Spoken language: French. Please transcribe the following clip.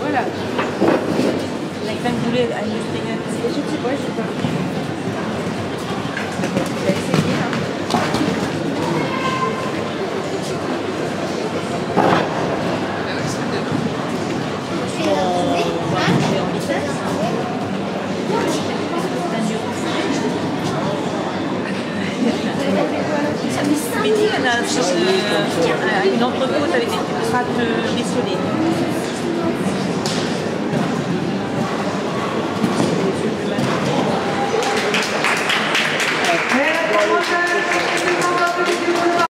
Voilà. Crème brûlée industrielle. Je sais pas, je sais à, une euh, euh, euh, entrecôte avec des pâtes esselées.